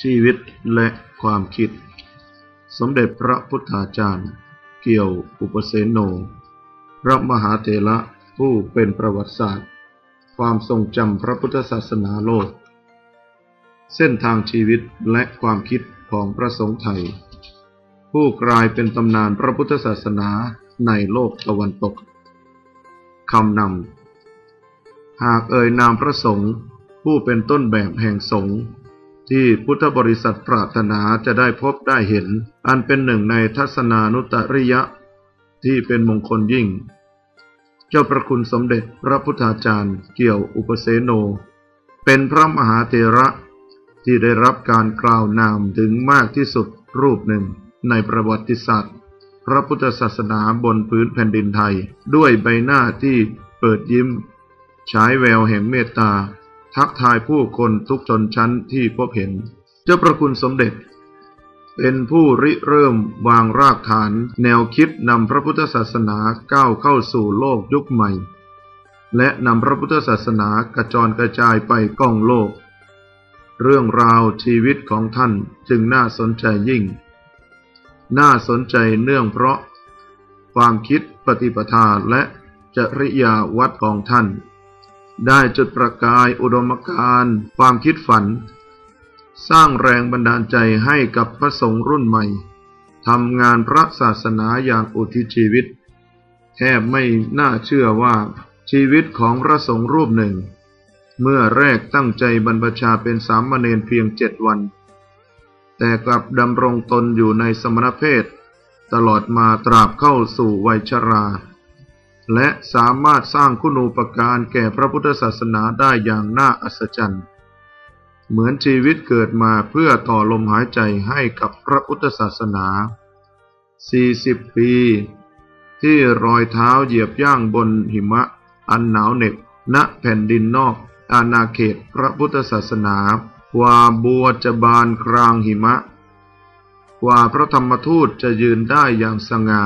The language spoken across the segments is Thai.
ชีวิตและความคิด สมเด็จพระพุทธาจารย์ เกี่ยวอุปเสนโน พระมหาเถระผู้เป็นประวัติศาสตร์ ความทรงจำพระพุทธศาสนาโลก เส้นทางชีวิตและความคิดของพระสงฆ์ไทย ผู้กลายเป็นตำนานพระพุทธศาสนาในโลกตะวันตกคำนำ หากเอ่ยนามพระสงฆ์ผู้เป็นต้นแบบแห่งสงฆ์ ที่พุทธบริษัทปรารถนาจะได้พบได้เห็น อันเป็นหนึ่งในทัศนานุตริยะ ที่เป็นมงคลยิ่ง เจ้าประคุณสมเด็จพระพุทธาจารย์เกี่ยวอุปเสโน เป็นพระมหาเถระที่ได้รับการกล่าวนามถึงมากที่สุดรูปหนึ่งในประวัติศาสตร์ พระพุทธศาสนาบนพื้นแผ่นดินไทย ด้วยใบหน้าที่เปิดยิ้มฉายแววแห่งเมตตา ทักทายผู้คนทุกชนชั้นที่พบเห็น เจ้าประคุณสมเด็จ เป็นผู้ริเริ่มวางรากฐาน แนวคิดนำพระพุทธศาสนาก้าวเข้าสู่โลกยุคใหม่ และนำพระพุทธศาสนากระจรกระจายไปก้องโลก เรื่องราวชีวิตของท่านจึงน่าสนใจยิ่ง น่าสนใจเนื่องเพราะ ความคิดปฏิปทาและจริยาวัดของท่าน ได้จุดประกายอุดมการณ์ความคิดฝัน สร้างแรงบันดาลใจให้กับพระสงฆ์รุ่นใหม่ทำงานพระศาสนาอย่างอุทิศชีวิต แทบไม่น่าเชื่อว่าชีวิตของพระสงฆ์รูปหนึ่ง เมื่อแรกตั้งใจบรรพชาเป็นสามเณรเพียงเจ็ดวัน แต่กลับดำรงตนอยู่ในสมณเพศ ตลอดมาตราบเข้าสู่วัยชรา และสามารถสร้างคุณูปการแก่พระพุทธศาสนาได้อย่างน่าอัศจรรย์ เหมือนชีวิตเกิดมาเพื่อต่อลมหายใจให้กับพระพุทธศาสนา 40 ปี ที่รอยเท้าเหยียบย่างบนหิมะ อันหนาวเหน็บณแผ่นดินนอกอาณาเขตพระพุทธศาสนา กว่าบัวจะบานกลางหิมะ กว่าพระธรรมทูตจะยืนได้อย่างสง่า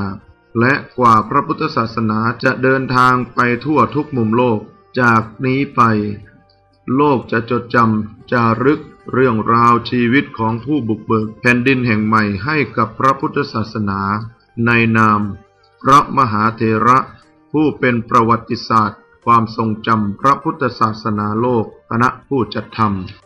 และกว่าพระพุทธศาสนาจะเดินทางไปทั่วทุกมุมโลก จากนี้ไป โลกจะจดจำจารึกเรื่องราวชีวิตของผู้บุกเบิกแผ่นดินแห่งใหม่ให้กับพระพุทธศาสนา ในนาม พระมหาเถระผู้เป็นประวัติศาสตร์ ความทรงจำพระพุทธศาสนาโลกคณะผู้จัดทำ